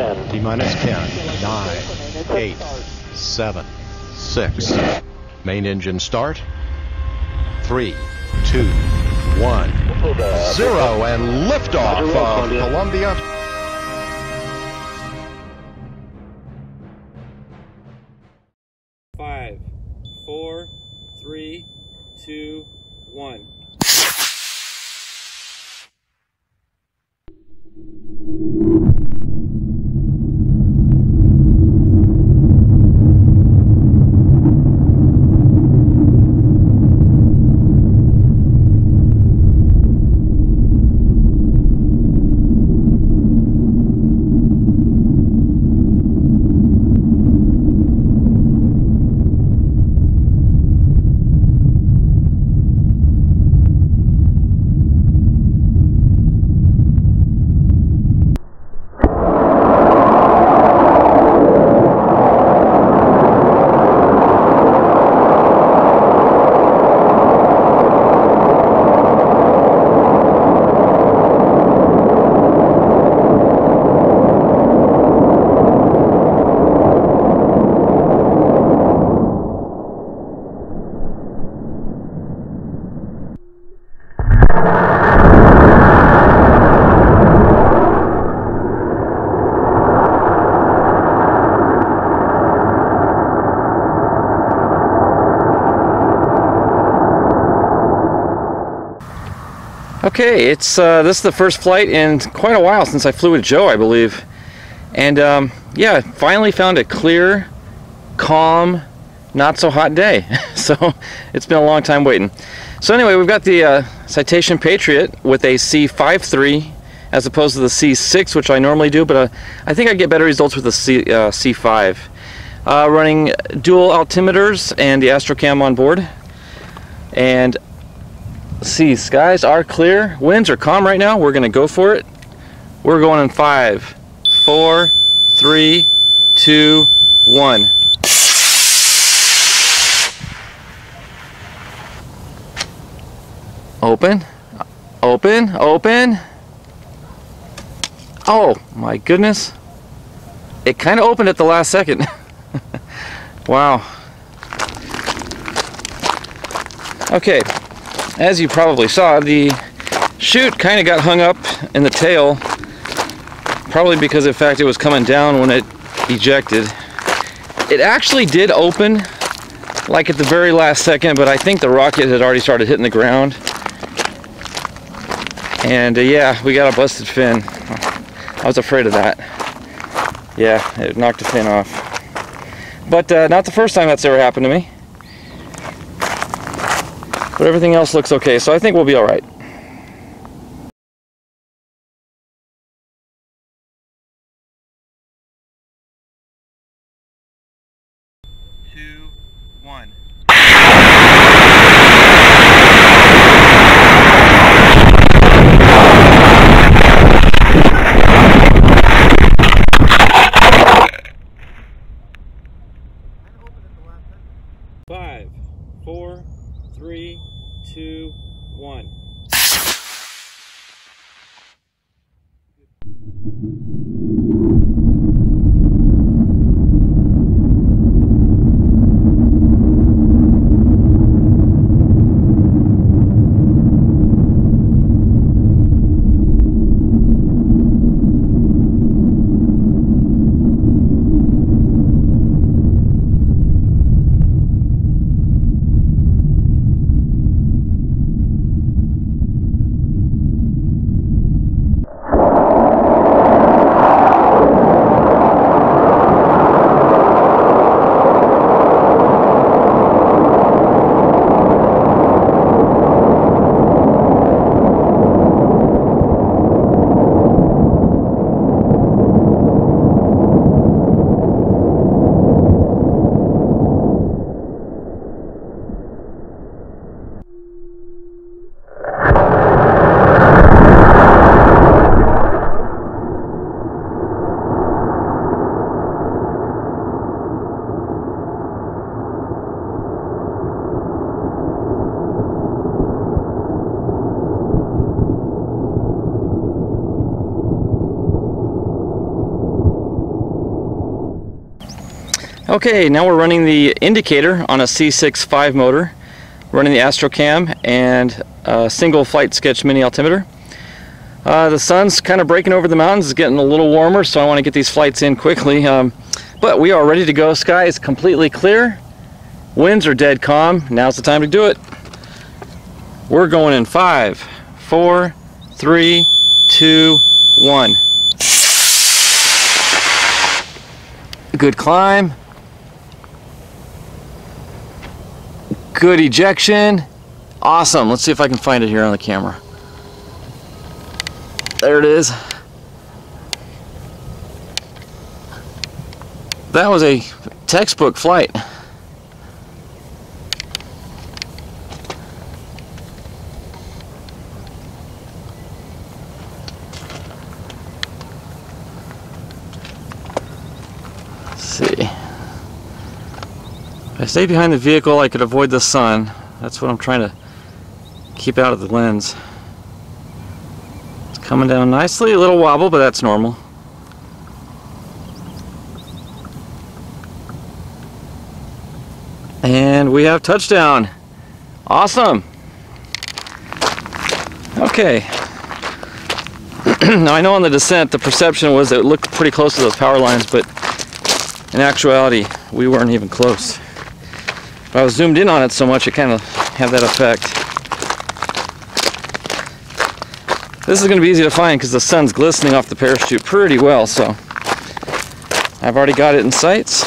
10. T minus 10, 9, 8, 7, 6. Main engine start. 3, 2, 1, 0, and liftoff of Columbia. Five, four, three, two, one. Okay, it's uh, this is the first flight in quite a while since I flew with Joe, I believe. And um, yeah, finally found a clear, calm, not so hot day. so it's been a long time waiting. So anyway, we've got the uh, Citation Patriot with a C53 as opposed to the C6, which I normally do, but uh, I think I get better results with the C, uh, C5. Uh, running dual altimeters and the Astrocam on board. And see, skies are clear. Winds are calm right now. We're going to go for it. We're going in five, four, three, two, one. Open, open, open. Oh my goodness. It kind of opened at the last second. wow. Okay, as you probably saw, the chute kind of got hung up in the tail, probably because in fact it was coming down when it ejected. It actually did open like at the very last second, but I think the rocket had already started hitting the ground. And uh, yeah, we got a busted fin. I was afraid of that. Yeah, it knocked the fin off. But uh, not the first time that's ever happened to me. But everything else looks okay, so I think we'll be all right. Two, one. Five, four, three, two, one. Okay, now we're running the indicator on a C6-5 motor, running the Astrocam and a single FlightSketch mini altimeter. Uh, the sun's kind of breaking over the mountains, it's getting a little warmer, so I want to get these flights in quickly. Um, but we are ready to go. Sky is completely clear. Winds are dead calm. Now's the time to do it. We're going in five, four, three, two, one. Good climb. Good ejection. Awesome. Let's see if I can find it here on the camera. There it is. That was a textbook flight. Let's see. Stay behind the vehicle, I could avoid the sun. That's what I'm trying to keep out of the lens. It's coming down nicely, a little wobble, but that's normal. And we have touchdown. Awesome. Okay. now I know on the descent the perception was that it looked pretty close to those power lines, but in actuality we weren't even close. But I was zoomed in on it so much it kind of had that effect. This is going to be easy to find because the sun's glistening off the parachute pretty well, so I've already got it in sights.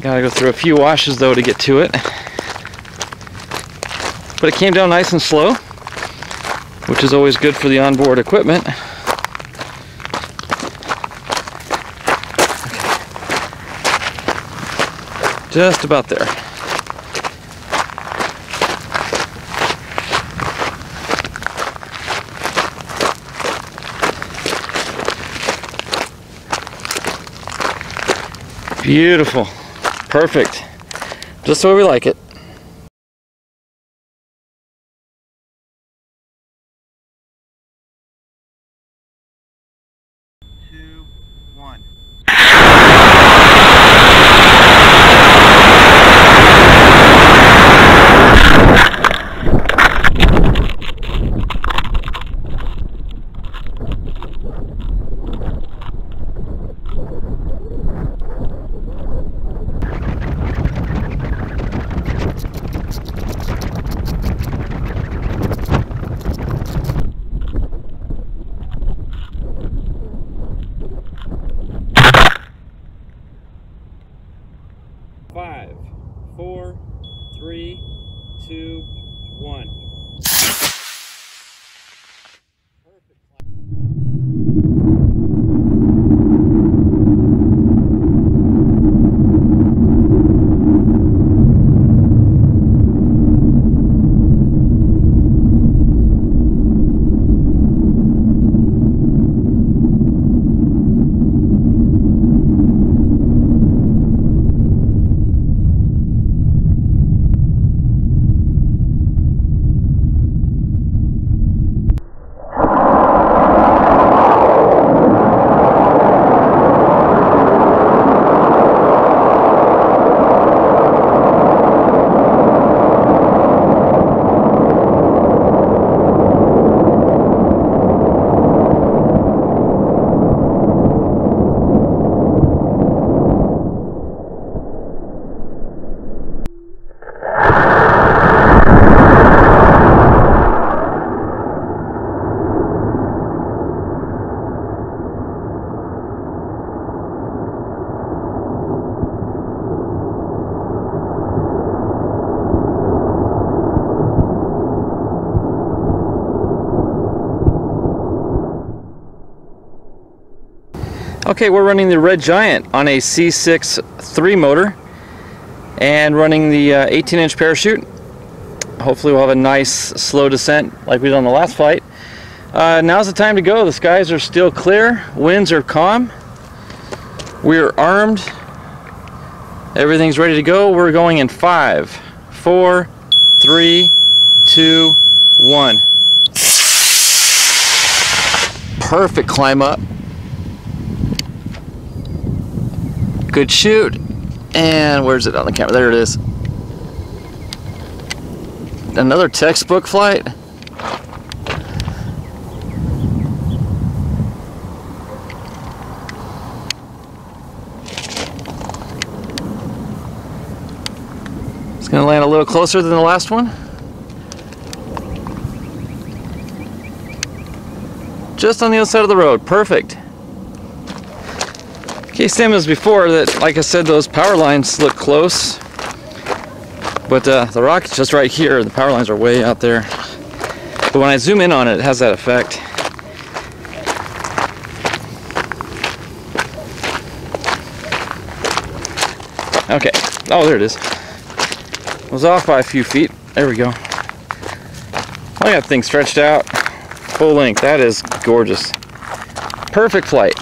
Gotta go through a few washes though to get to it. But it came down nice and slow, which is always good for the onboard equipment. Just about there. Beautiful. Perfect. Just the way we like it. Okay, we're running the Red Giant on a C6 3 motor and running the 18 uh, inch parachute. Hopefully we'll have a nice slow descent like we did on the last flight. Uh, now's the time to go. The skies are still clear. Winds are calm. We're armed. Everything's ready to go. We're going in five, four, three, two, one. Perfect climb up. Good chute. And where's it on the camera? There it is. Another textbook flight. It's to land a little closer than the last one. Just on the other side of the road. Perfect. Okay, same as before, that like I said, those power lines look close. But uh, the rocket's just right here. The power lines are way out there. But when I zoom in on it, it has that effect. Okay. Oh, there it is. I was off by a few feet. There we go. I got things stretched out full length. That is gorgeous. Perfect flight.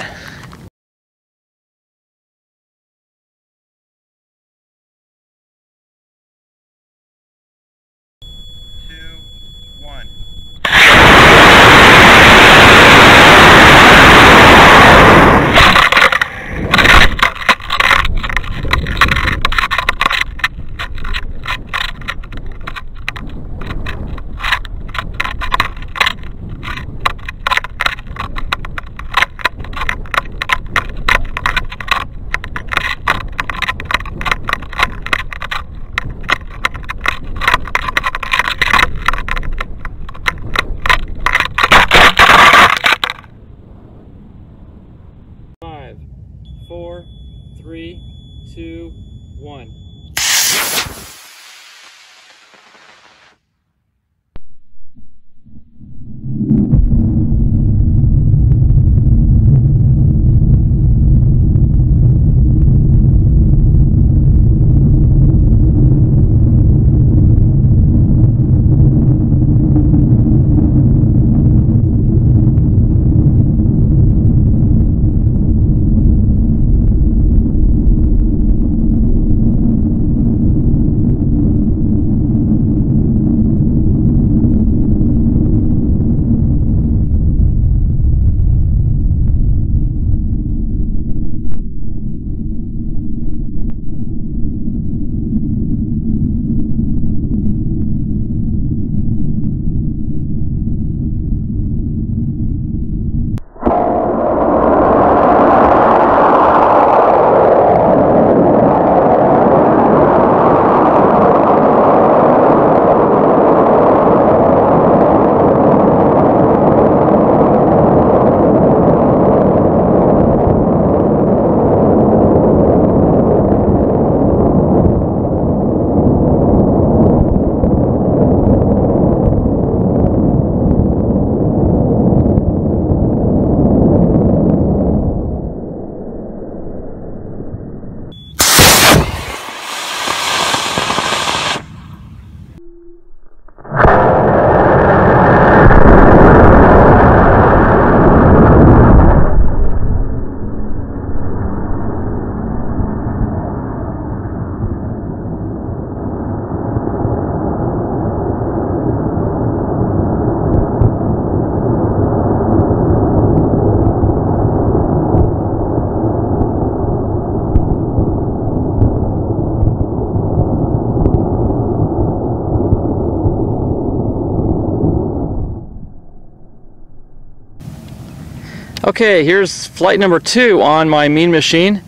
Okay, here's flight number two on my Mean Machine.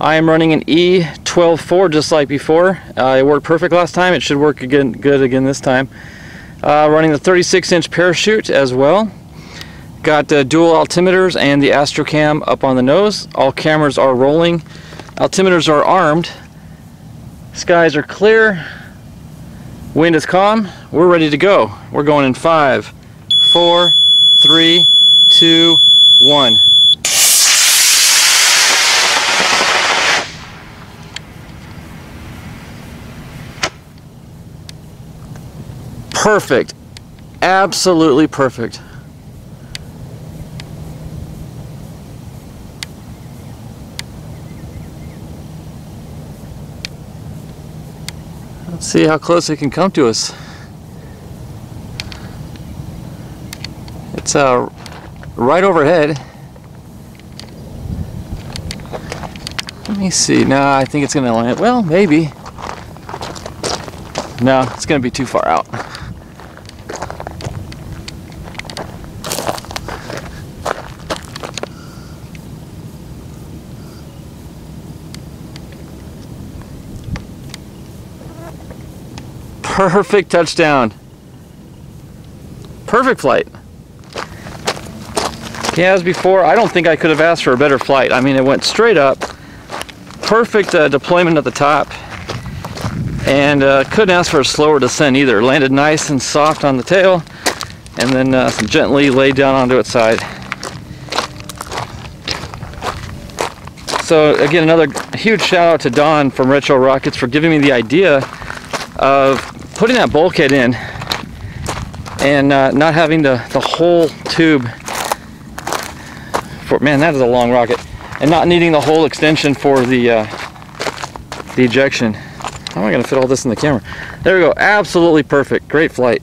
I am running an E12.4 just like before. Uh, it worked perfect last time. It should work again good again this time. Uh, running the 36 inch parachute as well. Got uh, dual altimeters and the Astrocam up on the nose. All cameras are rolling. Altimeters are armed. Skies are clear. Wind is calm. We're ready to go. We're going in five, four, three, two, one. Perfect. Absolutely perfect. Let's see how close it can come to us. It's uh, right overhead. Let me see. No, I think it's gonna land. Well, maybe. No, it's gonna be too far out. Perfect touchdown. Perfect flight. Yeah, as before, I don't think I could have asked for a better flight. I mean, it went straight up. Perfect uh, deployment at the top. And uh, couldn't ask for a slower descent either. Landed nice and soft on the tail. And then uh, gently laid down onto its side. So again, another huge shout out to Don from Retro Rockets for giving me the idea of putting that bulkhead in and uh, not having the, the whole tube for man that is a long rocket. And not needing the whole extension for the uh, the ejection. How am I gonna fit all this in the camera? There we go. Absolutely perfect. Great flight